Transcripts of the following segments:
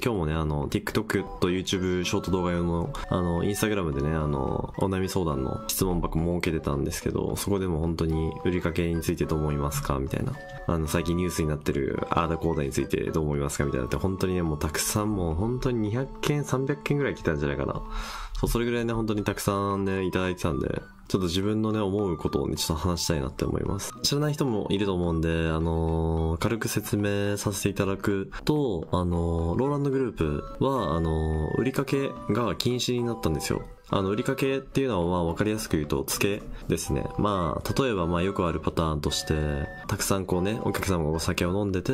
今日もね、あの、TikTok と YouTube ショート動画用の、あの、インスタグラムでね、あの、お悩み相談の質問箱設けてたんですけど、そこでも本当に売りかけについてどう思いますかみたいな。あの、最近ニュースになってるアーダコーダについてどう思いますかみたいなって、本当にね、もうたくさんもう本当に200件、300件ぐらい来たんじゃないかな。そう、それぐらいね、本当にたくさんね、いただいてたんで、ちょっと自分のね、思うことをね、ちょっと話したいなって思います。知らない人もいると思うんで、あのー、軽く説明させていただくと、あのー、ローランドグループは、あのー、売りかけが禁止になったんですよ。あの、売りかけっていうのは、まあ、わかりやすく言うと、付けですね。まあ、例えば、まあ、よくあるパターンとして、たくさんこうね、お客様がお酒を飲んでて、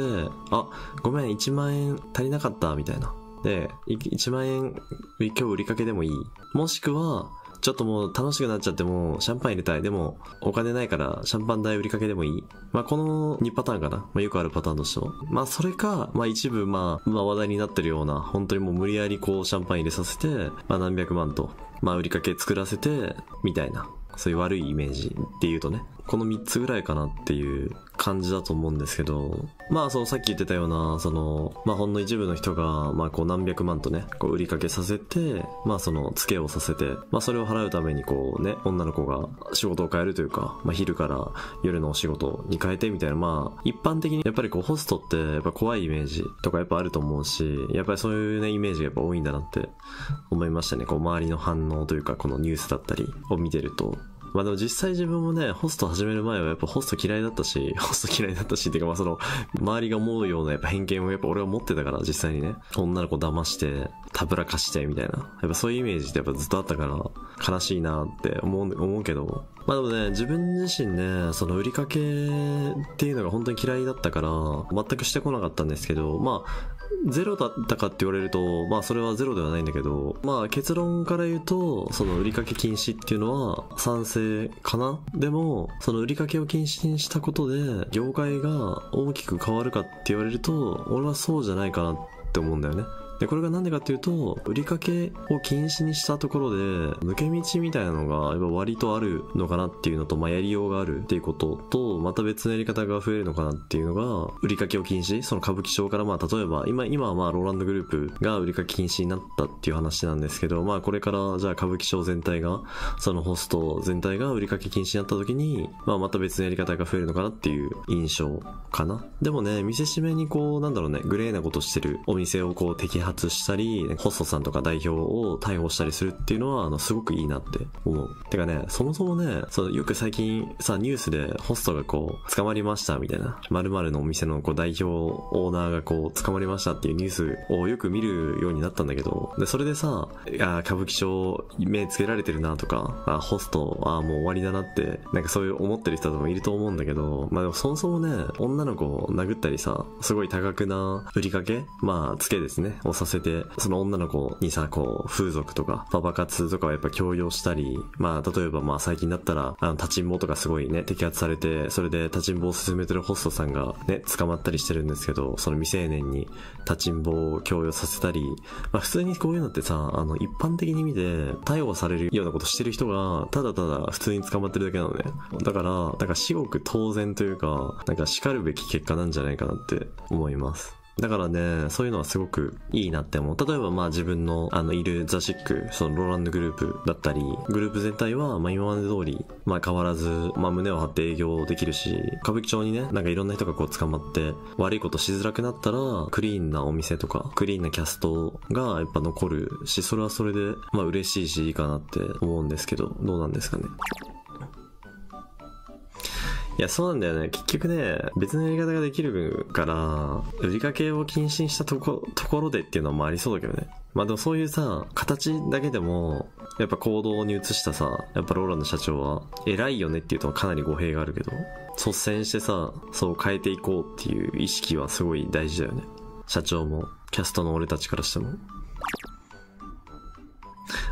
あ、ごめん、1万円足りなかった、みたいな。で、1万円、今日売りかけでもいい。もしくは、ちょっともう楽しくなっちゃってもうシャンパン入れたい。でも、お金ないからシャンパン代売りかけでもいい？まあ、この2パターンかな。まあ、よくあるパターンとしては。まあ、それか、まあ、一部、まあ、まあ、話題になってるような、本当にもう無理やりこう、シャンパン入れさせて、まあ、何百万と、まあ、売りかけ作らせて、みたいな。そういう悪いイメージっていうとね。この3つぐらいかなっていう感じだと思うんですけど、まあそのさっき言ってたような、その、まあほんの一部の人が、まあこう何百万とね、こう売りかけさせて、まあその付けをさせて、まあそれを払うためにこうね、女の子が仕事を変えるというか、まあ昼から夜のお仕事に変えてみたいな、まあ一般的にやっぱりこうホストってやっぱ怖いイメージとかやっぱあると思うし、やっぱりそういうね、イメージがやっぱ多いんだなって思いましたね。こう周りの反応というか、このニュースだったりを見てると、まあでも実際自分もね、ホスト始める前はやっぱホスト嫌いだったし、ホスト嫌いだったし、っていうかまあその、周りが思うようなやっぱ偏見をやっぱ俺は持ってたから、実際にね。女の子騙して、たぶらかして、みたいな。やっぱそういうイメージってやっぱずっとあったから、悲しいなって思う、思うけど。まあでもね、自分自身ね、その売りかけっていうのが本当に嫌いだったから、全くしてこなかったんですけど、まあ、ゼロだったかって言われると、まあそれはゼロではないんだけど、まあ結論から言うと、その売りかけ禁止っていうのは賛成かな？でも、その売りかけを禁止にしたことで、業界が大きく変わるかって言われると、俺はそうじゃないかなって思うんだよね。で、これがなんでかっていうと、売りかけを禁止にしたところで、抜け道みたいなのが、やっぱ割とあるのかなっていうのと、まあ、やりようがあるっていうことと、また別のやり方が増えるのかなっていうのが、売りかけを禁止その歌舞伎町から、まあ、例えば、今、今はまあ、ローランドグループが売りかけ禁止になったっていう話なんですけど、まあ、これから、じゃあ歌舞伎町全体が、そのホスト全体が売りかけ禁止になった時に、まあ、また別のやり方が増えるのかなっていう印象かな。でもね、見せしめにこう、なんだろうね、グレーなことしてるお店をこう摘発発したり、ホストさんとか代表を逮捕したりするっていうのは、あの、すごくいいなって思う。てかね、そもそもね、そう、よく最近さ、ニュースでホストがこう、捕まりましたみたいな、〇〇のお店のこう代表オーナーがこう、捕まりましたっていうニュースをよく見るようになったんだけど、で、それでさ、いや、歌舞伎町目つけられてるなとか、あ、ホスト、あ、もう終わりだなって、なんかそういう思ってる人ともいると思うんだけど、まあでもそもそもね、女の子を殴ったりさ、すごい多額な売りかけまあ、つけですね、をさせてその女の子にさ、こう、風俗とか、パパ活とかをやっぱ強要したり、まあ、例えばまあ最近だったら、あの、立ちんぼとかすごいね、摘発されて、それで立ちんぼを進めてるホストさんがね、捕まったりしてるんですけど、その未成年に立ちんぼを強要させたり、まあ普通にこういうのってさ、あの、一般的に見て、逮捕されるようなことしてる人が、ただただ普通に捕まってるだけなのね。だから、なんか至極当然というか、なんか叱るべき結果なんじゃないかなって思います。だからね、そういうのはすごくいいなって思う。例えばまあ自分のあのいるザシック、そのローランドグループだったり、グループ全体はまあ今まで通り、まあ変わらず、まあ胸を張って営業できるし、歌舞伎町にね、なんかいろんな人がこう捕まって悪いことしづらくなったら、クリーンなお店とか、クリーンなキャストがやっぱ残るし、それはそれでまあ嬉しいしいいかなって思うんですけど、どうなんですかね？いや、そうなんだよね。結局ね、別のやり方ができるから、売りかけを禁止したとこ、ところでっていうのもありそうだけどね。まあでもそういうさ、形だけでも、やっぱ行動に移したさ、やっぱローランド社長は、偉いよねっていうとかなり語弊があるけど、率先してさ、そう変えていこうっていう意識はすごい大事だよね。社長も、キャストの俺たちからしても。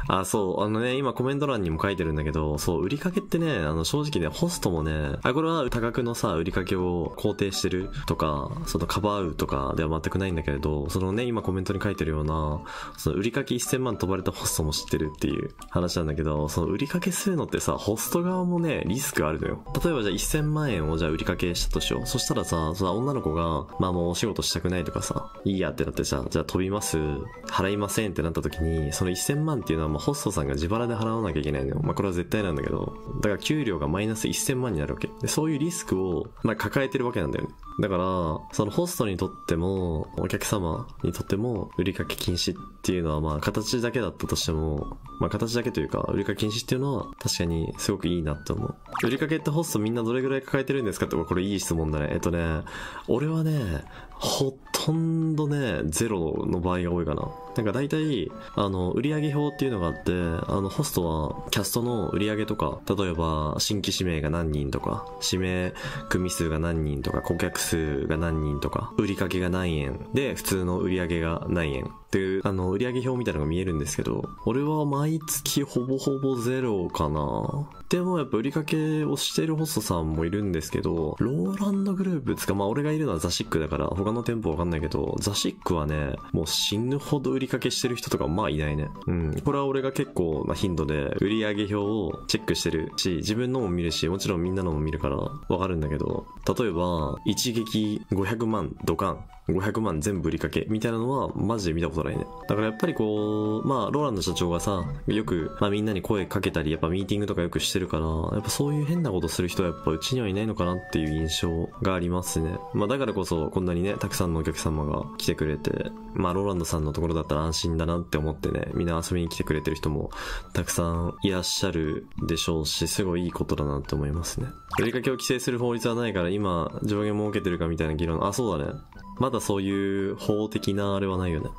あ、そう、あのね、今コメント欄にも書いてるんだけど、そう、売りかけってね、あの、正直ね、ホストもね、あ、これは多額のさ、売りかけを肯定してる？とか、その、かばうとかでは全くないんだけれど、そのね、今コメントに書いてるような、その、売りかけ1000万飛ばれたホストも知ってるっていう話なんだけど、その、売りかけするのってさ、ホスト側もね、リスクあるのよ。例えばじゃあ1000万円をじゃあ売りかけしたとしよう。そしたらさ、その女の子が、まあもうお仕事したくないとかさ、いいやってなってさ、じゃあ飛びます払いませんってなった時に、その1000万っていうのはまあホストさんが自腹で払わなきゃいけないのよ。まあこれは絶対なんだけど、だから給料がマイナス1000万になるわけ。でそういうリスクを、まあ抱えてるわけなんだよね。だから、そのホストにとっても、お客様にとっても、売りかけ禁止っていうのはまあ形だけだったとしても、まあ形だけというか、売りかけ禁止っていうのは確かにすごくいいなって思う。売りかけってホストみんなどれぐらい抱えてるんですかってこれいい質問だね。えっとね、俺はね、ほとんどね、ゼロの場合が多いかな。なんか大体、あの、売上表っていうのがあって、あの、ホストはキャストの売上とか、例えば新規指名が何人とか、指名組数が何人とか、顧客数が何人とか、売りかけが何円で、普通の売上が何円っていう、あの、売上表みたいなのが見えるんですけど、俺は毎月ほぼほぼゼロかな。でもやっぱ売りかけをしているホストさんもいるんですけど、ローランドグループつか、まあ俺がいるのはザシックだから、他の店舗わかんないけど、ザシックはね、もう死ぬほど売りかけしてる人とかまあいないね。うん。これは俺が結構な頻度で売り上げ表をチェックしてるし、自分のも見るし、もちろんみんなのも見るからわかるんだけど、例えば、一撃500万ドカン500万全部売りかけみたいなのはマジで見たことないね。だからやっぱりこう、まあ、ローランド社長がさ、よく、まあみんなに声かけたり、やっぱミーティングとかよくしてるから、やっぱそういう変なことする人はやっぱうちにはいないのかなっていう印象がありますね。まあだからこそこんなにね、たくさんのお客様が来てくれて、まあローランドさんのところだったら安心だなって思ってね、みんな遊びに来てくれてる人もたくさんいらっしゃるでしょうし、すごいいいことだなって思いますね。売りかけを規制する法律はないから今上限設けてるかみたいな議論、あ、そうだね。まだそういう法的なあれはないよね。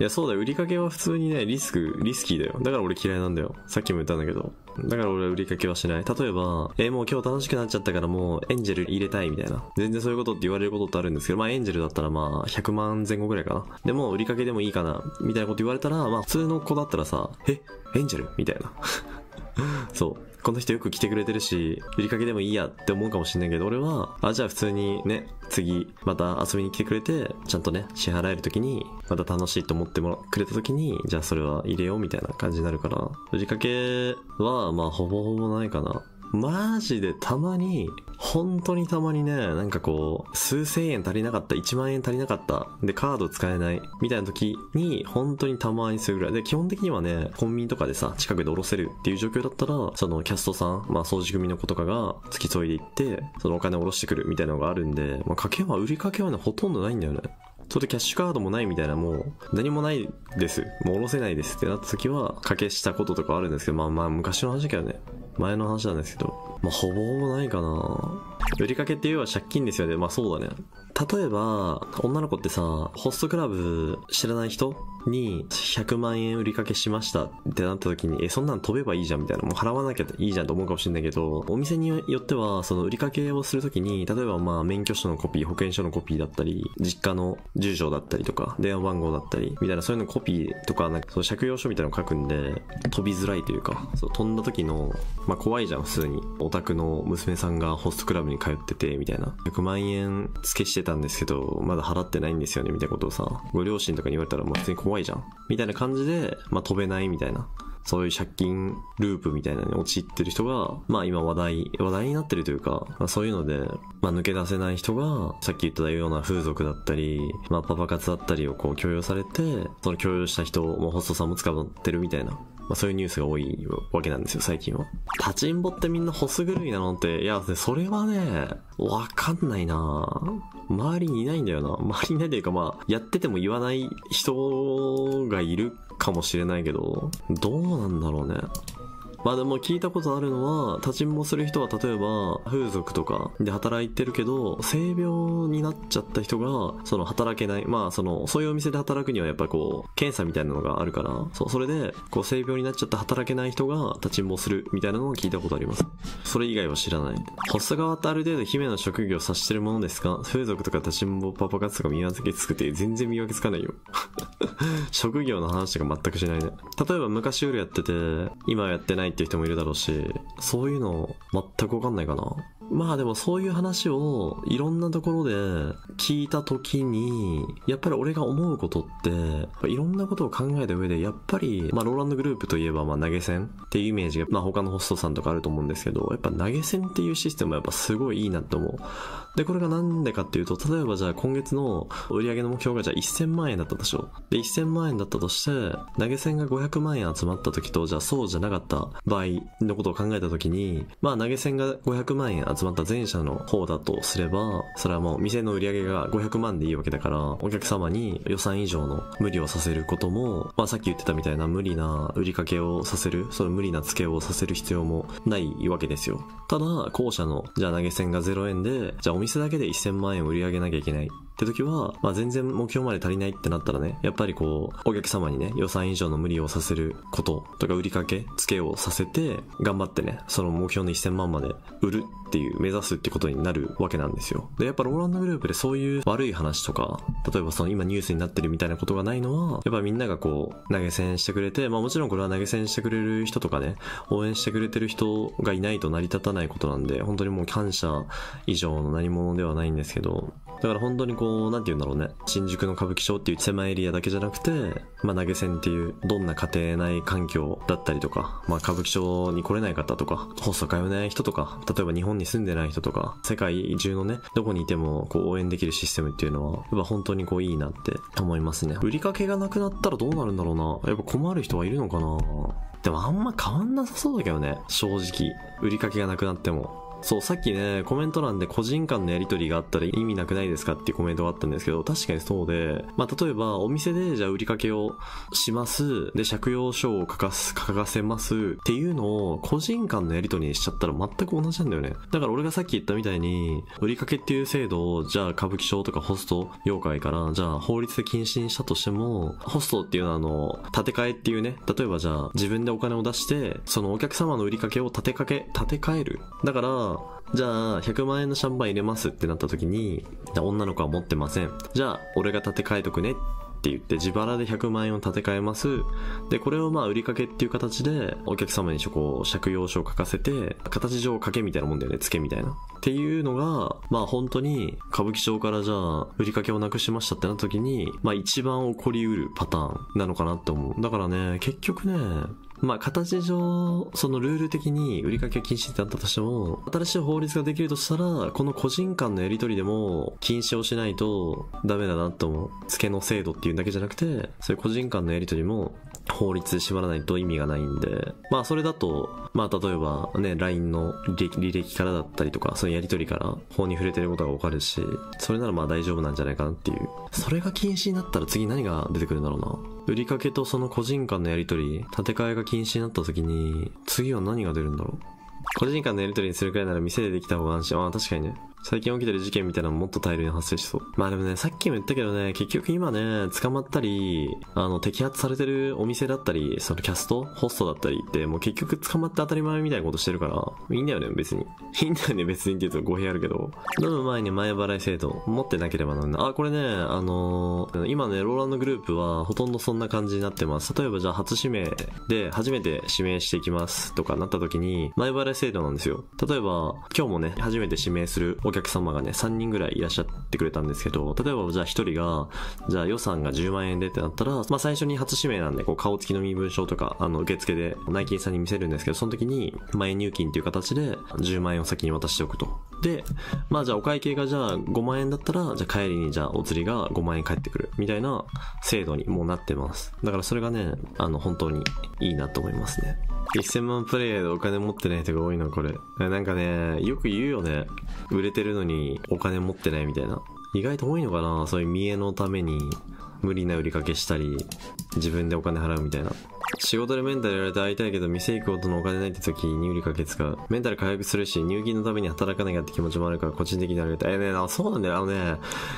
いや、そうだよ。売りかけは普通にね、リスク、リスキーだよ。だから俺嫌いなんだよ。さっきも言ったんだけど。だから俺は売りかけはしない。例えば、えー、もう今日楽しくなっちゃったからもうエンジェル入れたいみたいな。全然そういうことって言われることってあるんですけど、まあエンジェルだったらまあ100万前後ぐらいかな。でも売りかけでもいいかな。みたいなこと言われたら、まあ普通の子だったらさ、え？エンジェル？みたいな。そう。この人よく来てくれてるし、売りかけでもいいやって思うかもしんないけど、俺は、あ、じゃあ普通にね、次、また遊びに来てくれて、ちゃんとね、支払える時に、また楽しいと思ってもらくれた時に、じゃあそれは入れようみたいな感じになるから、売りかけは、まあ、ほぼほぼないかな。マジでたまに、本当にたまにね、なんかこう、数千円足りなかった、1万円足りなかった、で、カード使えない、みたいな時に、本当にたまにするぐらい。で、基本的にはね、コンビニとかでさ、近くで降ろせるっていう状況だったら、そのキャストさん、まあ掃除組の子とかが付き添いで行って、そのお金を下ろしてくるみたいなのがあるんで、まあ、かけは、売りかけはね、ほとんどないんだよね。それでキャッシュカードもないみたいな、もう、何もないです。もう下ろせないですってなった時は、賭けしたこととかあるんですけど、まあまあ昔の話だけどね。前の話なんですけど、まあほぼほぼないかな売りかけっていうのは借金ですよね。まあそうだね。例えば、女の子ってさ、ホストクラブ知らない人に100万円売りかけしましたってなった時に、え、そんなん飛べばいいじゃんみたいな、もう払わなきゃいいじゃんと思うかもしれないけど、お店によっては、その売りかけをするときに、例えばまあ免許証のコピー、保険証のコピーだったり、実家の住所だったりとか、電話番号だったり、みたいなそういうのコピーとか、なんかその借用書みたいなのを書くんで、飛びづらいというか、そう飛んだ時の、まあ怖いじゃん、普通に。タクの娘さんがホストクラブに通ってて、みたいな。100万円付けしてたんですけど、まだ払ってないんですよね、みたいなことをさ、ご両親とかに言われたら、まあ普通に怖いじゃん。みたいな感じで、まあ飛べないみたいな。そういう借金ループみたいなのに陥ってる人が、まあ今話題、話題になってるというか、まあそういうので、まあ抜け出せない人が、さっき言ったような風俗だったり、まあパパ活だったりをこう強要されて、その強要した人もホストさんも捕まってるみたいな。まあ、そういうニュースが多いわけなんですよ、最近は。立ちんぼってみんなホス狂いなのって、いや、それはね、わかんないな周りにいないんだよな。周りにいないというか、まあ、やってても言わない人がいるかもしれないけど、どうなんだろうね。まあでも聞いたことあるのは、立ちんぼする人は例えば風俗とかで働いてるけど、性病になっちゃった人が、その働けない。まあその、そういうお店で働くにはやっぱこう、検査みたいなのがあるから、そう、それで、こう性病になっちゃって働けない人が立ちんぼするみたいなのを聞いたことあります。それ以外は知らない。ホスト側ってある程度姫の職業を指してるものですか？風俗とか立ちんぼパパ活とか見分けつくて全然見分けつかないよ。職業の話とか全くしないね。例えば昔よりやってて、今はやってないっていう人もいるだろうし、そういうの全くわかんないかな。まあでもそういう話をいろんなところで聞いた時に、やっぱり俺が思うことって、いろんなことを考えた上で、やっぱり、まあローランドグループといえばまあ投げ銭っていうイメージが、まあ他のホストさんとかあると思うんですけど、やっぱ投げ銭っていうシステムはやっぱすごいいいなって思う。で、これがなんでかっていうと、例えばじゃあ今月の売上の目標がじゃあ1000万円だったでしょ。で、1000万円だったとして、投げ銭が500万円集まった時と、じゃあそうじゃなかった場合のことを考えた時に、まあ投げ銭が500万円集集まった前者の方だとすれば、それはもう店の売り上げが500万でいいわけだから、お客様に予算以上の無理をさせることも、まあさっき言ってたみたいな無理な売りかけをさせる、その無理な付けをさせる必要もないわけですよ。ただ、後者の、じゃあ投げ銭が0円で、じゃあお店だけで1000万円売り上げなきゃいけない。って時は、まあ全然目標まで足りないってなったらね、やっぱりこう、お客様にね、予算以上の無理をさせることとか売りかけ、付けをさせて、頑張ってね、その目標の1000万まで売るっていう、目指すってことになるわけなんですよ。で、やっぱローランドグループでそういう悪い話とか、例えばその今ニュースになってるみたいなことがないのは、やっぱみんながこう、投げ銭してくれて、まあもちろんこれは投げ銭してくれる人とかね、応援してくれてる人がいないと成り立たないことなんで、本当にもう感謝以上の何者ではないんですけど、だから本当にこう、なんて言うんだろうね。新宿の歌舞伎町っていう狭いエリアだけじゃなくて、まあ投げ銭っていうどんな家庭内環境だったりとか、まあ歌舞伎町に来れない方とか、ホスト通えない人とか、例えば日本に住んでない人とか、世界中のね、どこにいてもこう応援できるシステムっていうのは、やっぱ本当にこういいなって思いますね。売りかけがなくなったらどうなるんだろうな。やっぱ困る人はいるのかなでもあんま変わんなさそうだけどね。正直。売りかけがなくなっても。そう、さっきね、コメント欄で個人間のやりとりがあったら意味なくないですかっていうコメントがあったんですけど、確かにそうで、まあ、例えばお店でじゃあ売りかけをします。で、借用書を書かす、書かせますっていうのを個人間のやりとりにしちゃったら全く同じなんだよね。だから俺がさっき言ったみたいに、売りかけっていう制度を、じゃあ歌舞伎町とかホスト業界から、じゃあ法律で禁止にしたとしても、ホストっていうのはあの、建て替えっていうね、例えばじゃあ自分でお金を出して、そのお客様の売りかけを立てかけ、立て替える。だから、じゃあ、100万円のシャンパン入れますってなった時に、女の子は持ってません。じゃあ、俺が立て替えとくねって言って自腹で100万円を立て替えます。で、これをまあ売りかけっていう形でお客様にこう借用書を書かせて、形上賭けみたいなもんだよね、付けみたいな。っていうのが、まあ本当に歌舞伎町からじゃあ売りかけをなくしましたってなった時に、まあ一番起こりうるパターンなのかなって思う。だからね、結局ね、まあ、形上、そのルール的に売りかけ禁止ってあったとしても、新しい法律ができるとしたら、この個人間のやり取りでも禁止をしないとダメだなと思う。付けの制度っていうだけじゃなくて、そういう個人間のやり取りも法律で縛らないと意味がないんで、まあそれだと、まあ例えばね、LINE の履歴からだったりとか、そのやり取りから法に触れてることがわかるし、それならまあ大丈夫なんじゃないかなっていう。それが禁止になったら次何が出てくるんだろうな。売りかけとその個人間のやり取り、建て替えが禁止になった時に、次は何が出るんだろう個人間のやり取りにするくらいなら店でできた方が安心。ああ、確かにね。最近起きてる事件みたいなのもっと大量に発生しそう。まあでもね、さっきも言ったけどね、結局今ね、捕まったり、あの、摘発されてるお店だったり、そのキャストホストだったりって、もう結局捕まって当たり前みたいなことしてるから、いいんだよね、別に。いいんだよね、別にって言うと語弊あるけど。飲む前に前払い制度、持ってなければなんだ。あ、これね、あのー、今ね、ローランドグループはほとんどそんな感じになってます。例えばじゃあ初指名で、初めて指名していきますとかなった時に、前払い制度なんですよ。例えば、今日もね、初めて指名する客様がね、3人ぐらいいらっしゃってくれたんですけど、例えばじゃあ1人が、じゃあ予算が10万円でってなったら、まあ最初に初指名なんで、こう顔つきの身分証とか、あの、受付で内勤さんに見せるんですけど、その時に前入金っていう形で10万円を先に渡しておくと。で、まあじゃあお会計がじゃあ5万円だったら、じゃあ帰りにじゃあお釣りが5万円返ってくる。みたいな制度にもうなってます。だからそれがね、あの、本当にいいなと思いますね。1000万プレイヤーでお金持ってない人が多いの、これ。なんかね、よく言うよね。売れてるのにお金持ってないみたいな。意外と多いのかなそういう見栄のために無理な売りかけしたり、自分でお金払うみたいな。仕事でメンタルやられて会いたいけど店行くほどのお金ないって時に売りかけ使う。メンタル回復するし、入金のために働かなきゃって気持ちもあるから、個人的にありがたい。えねあそうなんだよ。あのね、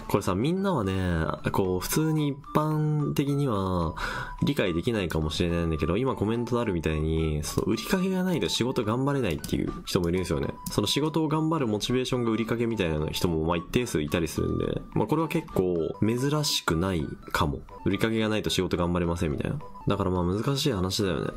これさ、みんなはね、こう、普通に一般的には理解できないかもしれないんだけど、今コメントあるみたいに、その売りかけがないと仕事頑張れないっていう人もいるんですよね。その仕事を頑張るモチベーションが売りかけみたいな人もま一定数いたりするんで、まあこれは結構珍しくないかも。売りかけがないと仕事頑張れませんみたいな。だからまあ難しい話だよね。